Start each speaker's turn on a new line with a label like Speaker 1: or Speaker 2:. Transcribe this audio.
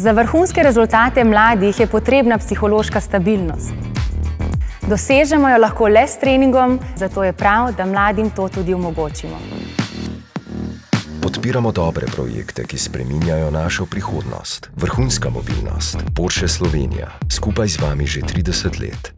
Speaker 1: Za vrhunske rezultate mladih je potrebna psihološka stabilnost. Dosežemo jo lahko le s treningom, zato je prav, da mladim to tudi omogočimo.
Speaker 2: Podpiramo dobre projekte, ki spreminjajo našo prihodnost. Vrhunska mobilnost, Porsche Slovenija, skupaj z vami že 30 let.